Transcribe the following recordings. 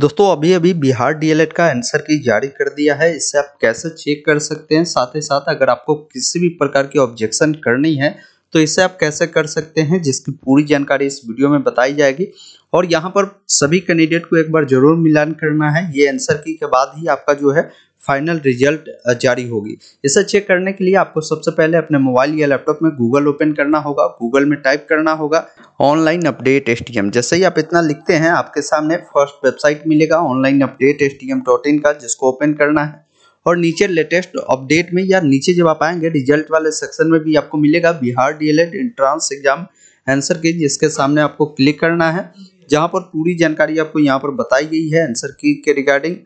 दोस्तों, अभी अभी बिहार डीएलएड का आंसर की जारी कर दिया है। इससे आप कैसे चेक कर सकते हैं? साथ ही साथ, अगर आपको किसी भी प्रकार की ऑब्जेक्शन करनी है तो इसे आप कैसे कर सकते हैं? जिसकी पूरी जानकारी इस वीडियो में बताई जाएगी। और यहाँ पर सभी कैंडिडेट को एक बार ज़रूर मिलान करना है। ये आंसर की के बाद ही आपका जो है फाइनल रिज़ल्ट जारी होगी। इसे चेक करने के लिए आपको सबसे पहले अपने मोबाइल या लैपटॉप में गूगल ओपन करना होगा। गूगल में टाइप करना होगा। ऑनलाइन अपडेट एसटीएम जैसे ही आप इतना लिखते हैं, आपके सामने फ़र्स्ट वेबसाइट मिलेगा ऑनलाइन अपडेट एस का, जिसको ओपन करना है। और नीचे लेटेस्ट अपडेट में या नीचे जब आप आएँगे रिज़ल्ट वाले सेक्शन में भी आपको मिलेगा। Bihar D DElEd entrance exam answer key जिसके सामने आपको क्लिक करना है। जहाँ पर पूरी जानकारी आपको यहाँ पर बताई गई है आंसर की के रिगार्डिंग,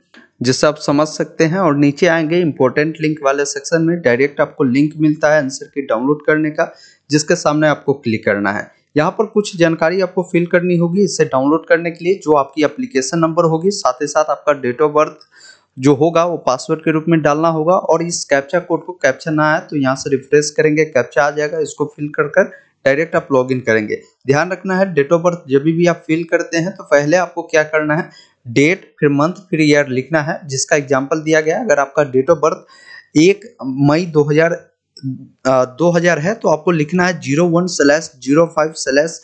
जिससे आप समझ सकते हैं और नीचे आएँगे इंपॉर्टेंट लिंक वाले सेक्शन में डायरेक्ट आपको लिंक मिलता है आंसर की डाउनलोड करने का, जिसके सामने आपको क्लिक करना है। यहाँ पर कुछ जानकारी आपको फिल करनी होगी इसे डाउनलोड करने के लिए, जो आपकी एप्लीकेशन नंबर होगी, साथ ही साथ आपका डेट ऑफ़ बर्थ जो होगा, वो पासवर्ड के रूप में डालना होगा, और इस कैप्चा कोड को कैप्चा ना आए तो यहाँ से रिफ्रेश करेंगे कैप्चा आ जाएगा, इसको फिल कर कर डायरेक्ट आप लॉगिन करेंगे। ध्यान रखना है डेट ऑफ़ बर्थ जब भी आप फिल करते हैं तो पहले आपको क्या करना है? डेट फिर मंथ फिर ईयर लिखना है, जिसका एग्ज़ाम्पल दिया गया अगर आपका डेट ऑफ़ बर्थ एक मई 2000 दो हज़ार है तो आपको लिखना है zero one slash zero five slash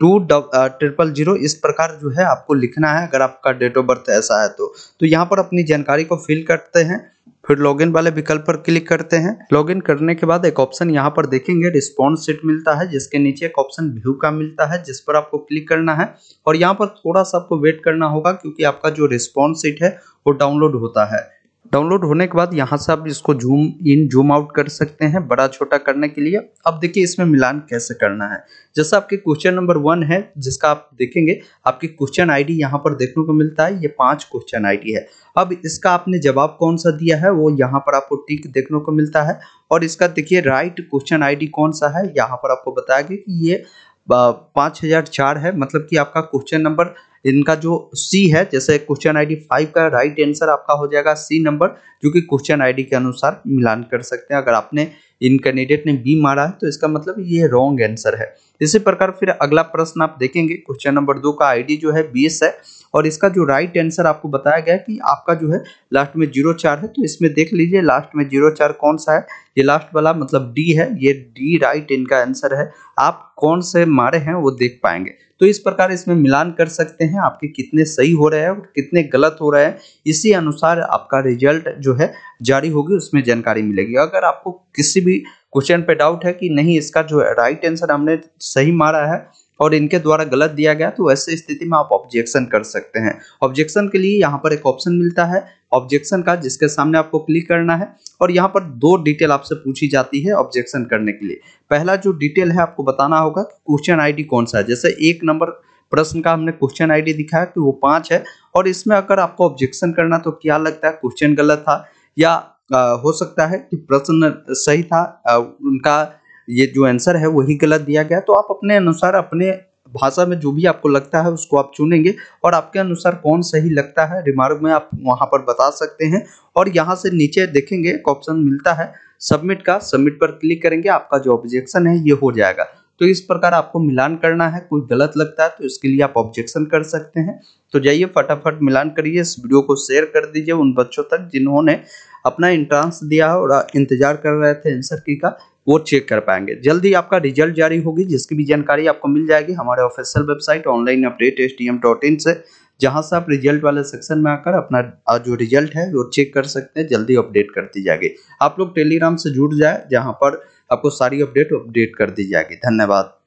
two triple zero. इस प्रकार जो है, आपको लिखना है, अगर आपका डेट ऑफ़ बर्थ ऐसा है तो। तो यहाँ पर अपनी जानकारी को फिल करते हैं। फिर लॉगिन वाले विकल्प पर क्लिक करते हैं। लॉगिन करने के बाद एक ऑप्शन यहाँ पर देखेंगे रिस्पॉन्स सीट मिलता है, जिसके नीचे एक ऑप्शन व्यू का मिलता है, जिस पर आपको क्लिक करना है। और यहाँ पर थोड़ा सा आपको वेट करना होगा, क्योंकि आपका जो रिस्पॉन्स सीट है, वो डाउनलोड होता है। डाउनलोड होने के बाद यहाँ से आप इसको जूम इन जूम आउट कर सकते हैं बड़ा छोटा करने के लिए। अब देखिए इसमें मिलान कैसे करना है। जैसा आपके क्वेश्चन नंबर वन है, जिसका आप देखेंगे, आपकी क्वेश्चन आईडी यहाँ पर देखने को मिलता है। ये पाँच क्वेश्चन आईडी है। अब इसका आपने जवाब कौन सा दिया है, वो यहाँ पर आपको टिक देखने को मिलता है। और इसका देखिए राइट क्वेश्चन आईडी कौन सा है, यहाँ पर आपको बताया गया कि ये पाँच हज़ार चार है। मतलब कि आपका क्वेश्चन नंबर इनका जो सी है, जैसे क्वेश्चन आईडी फाइव का राइट आंसर आपका हो जाएगा सी नंबर जो कि क्वेश्चन आईडी के अनुसार मिलान कर सकते हैं। अगर आपने इन कैंडिडेट ने बी मारा है तो इसका मतलब ये रॉन्ग आंसर है। इसी प्रकार फिर अगला प्रश्न आप देखेंगे। क्वेश्चन नंबर दो का आईडी जो है बीस है। और इसका जो राइट आंसर आपको बताया गया कि आपका जो है लास्ट में ज़ीरो चार है तो इसमें देख लीजिए लास्ट में ज़ीरो चार कौन सा है? ये लास्ट वाला मतलब डी है, ये डी राइट इनका आंसर है। आप कौन से मारे हैं, वो देख पाएँगे। तो इस प्रकार इसमें मिलान कर सकते हैं आपके कितने सही हो रहे हैं और कितने गलत हो रहे हैं। इसी अनुसार आपका रिज़ल्ट जो है जारी होगी, उसमें जानकारी मिलेगी। अगर आपको किसी भी क्वेश्चन पे डाउट है कि नहीं, इसका जो राइट आंसर हमने सही मारा है और इनके द्वारा गलत दिया गया तो ऐसे स्थिति में आप ऑब्जेक्शन कर सकते हैं। ऑब्जेक्शन के लिए यहाँ पर एक ऑप्शन मिलता है। ऑब्जेक्शन का जिसके सामने आपको क्लिक करना है। और यहाँ पर दो डिटेल आपसे पूछी जाती है ऑब्जेक्शन करने के लिए। पहला जो डिटेल है आपको बताना होगा कि क्वेश्चन आईडी कौन सा है। जैसे एक नंबर प्रश्न का हमने क्वेश्चन आईडी दिखाया कि वो पाँच है। और इसमें अगर आपको ऑब्जेक्शन करना तो क्या लगता है क्वेश्चन गलत था? या आ, हो सकता है कि प्रश्न सही था आ, उनका ये जो आंसर है वही गलत दिया गया तो आप अपने अनुसार, अपने भाषा में जो भी आपको लगता है उसको आप चुनेंगे और आपके अनुसार कौन सही लगता है रिमार्क में आप वहाँ पर बता सकते हैं और यहाँ से नीचे देखेंगे एक ऑप्शन मिलता है सबमिट का सबमिट पर क्लिक करेंगे, आपका जो ऑब्जेक्शन है ये हो जाएगा। तो इस प्रकार आपको मिलान करना है, कोई गलत लगता है तो इसके लिए आप ऑब्जेक्शन कर सकते हैं। तो जाइए फटाफट मिलान करिए, इस वीडियो को शेयर कर दीजिए उन बच्चों तक जिन्होंने अपना इंट्रांस दिया और इंतज़ार कर रहे थे आंसर की का। वो चेक कर पाएँगे। जल्दी आपका रिज़ल्ट जारी होगी, जिसकी भी जानकारी आपको मिल जाएगी हमारे official website online updates से, जहाँ से आप रिज़ल्ट वाले सेक्शन में आकर अपना जो रिज़ल्ट है, वो चेक कर सकते हैं, जल्दी अपडेट कर दी जाएगी। आप लोग टेलीग्राम से जुड़ जाए, जहाँ पर आपको सारी अपडेट अपडेट कर दी जाएगी। धन्यवाद।